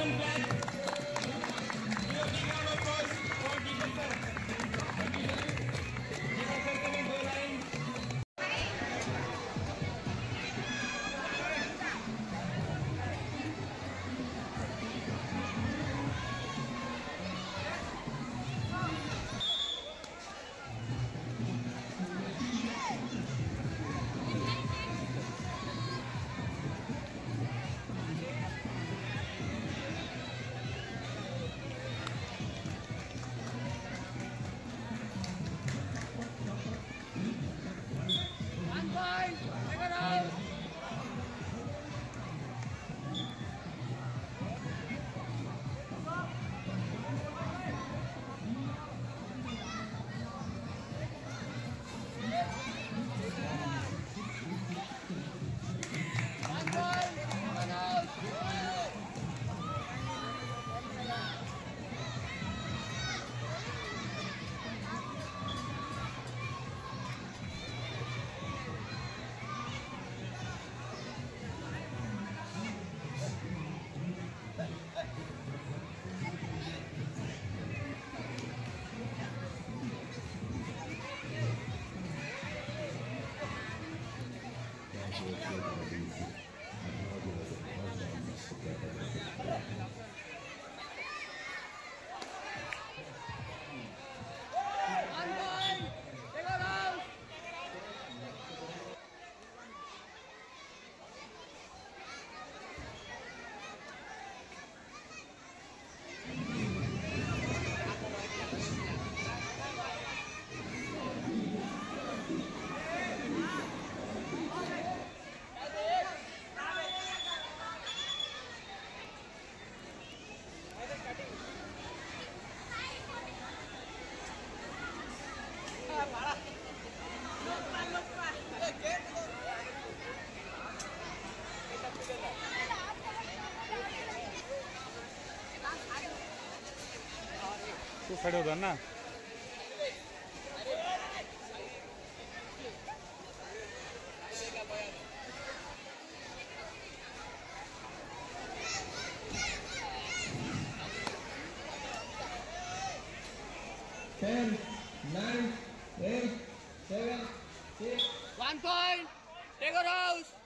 one flag. खड़े हो ना One point. Tagore House.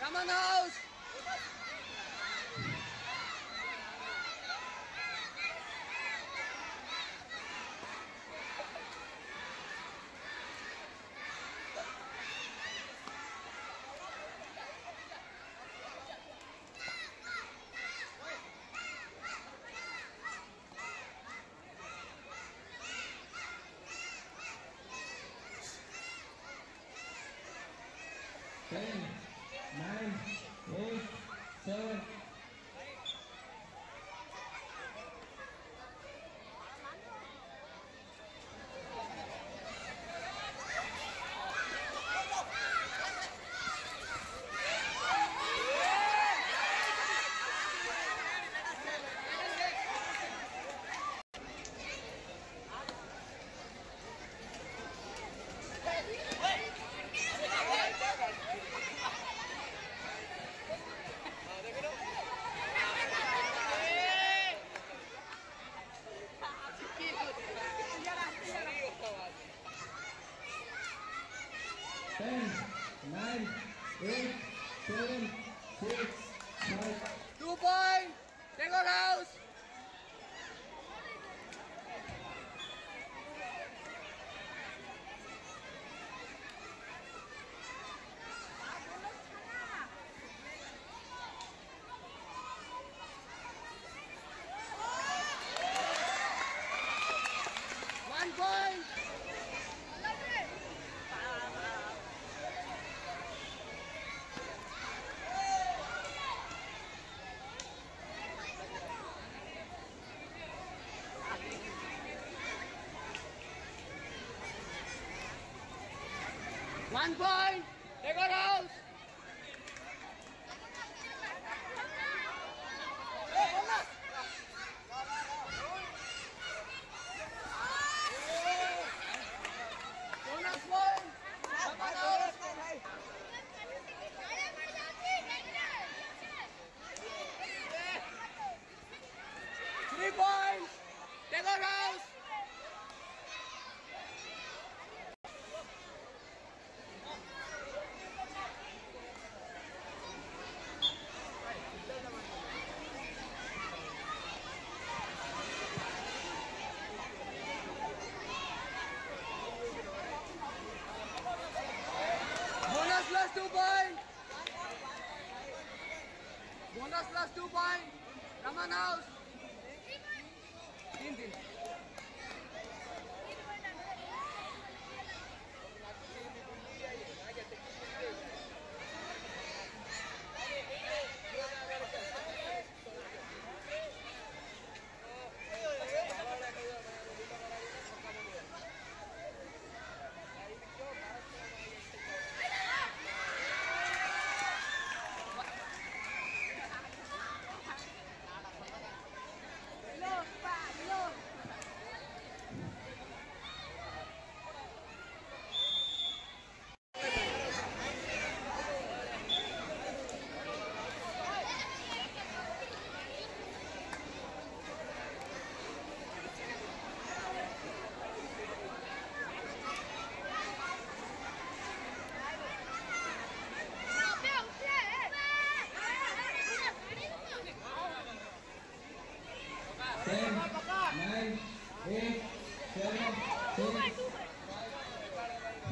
Point. Raman House. ten, nine, eight, seven, six, five, Two point. Take it out. One point. One point. Take it out. Bonus plus two point. Raman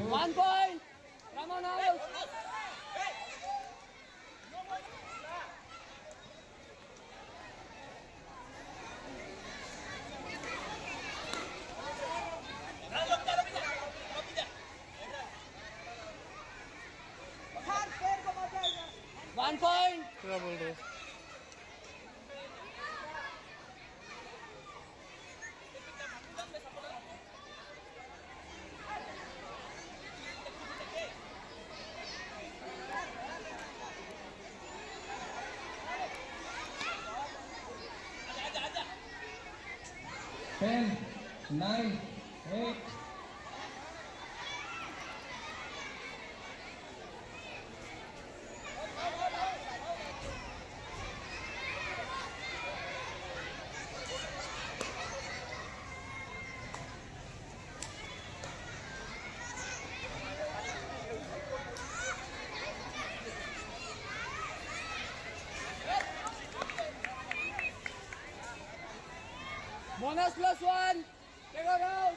One point. Ramonados. One point. Trouble. Nine, eight, Bonus plus one. Out.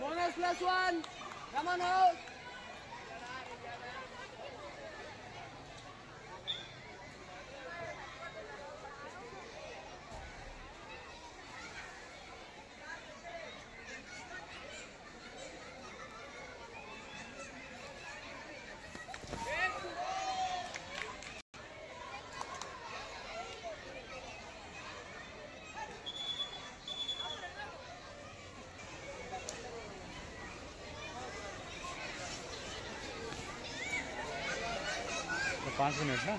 Bonus plus one. Raman House. तो पाँच minute ना?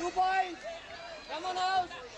Dubai! Come on out!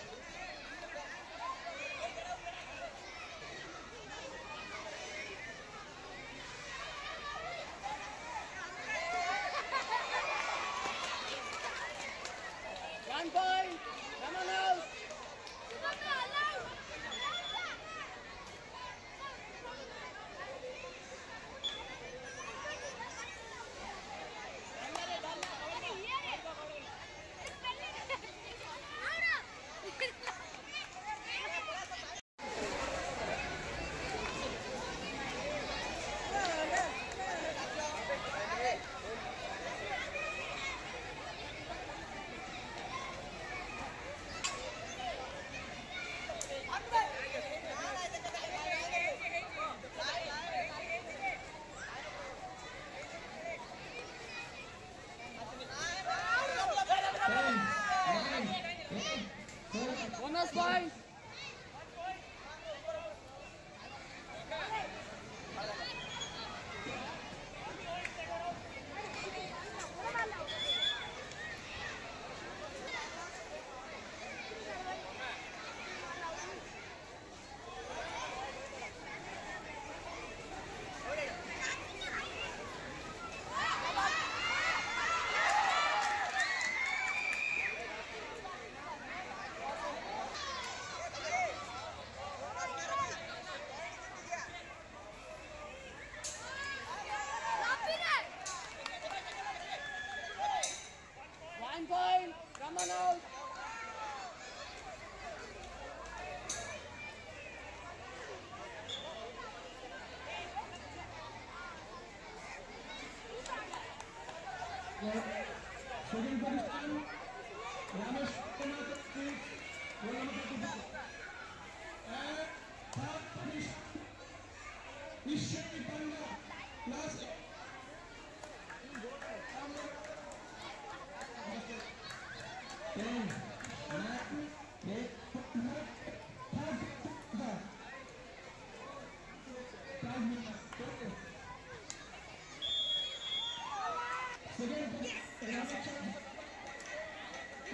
Yes!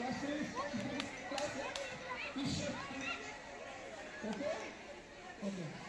Okay? Okay.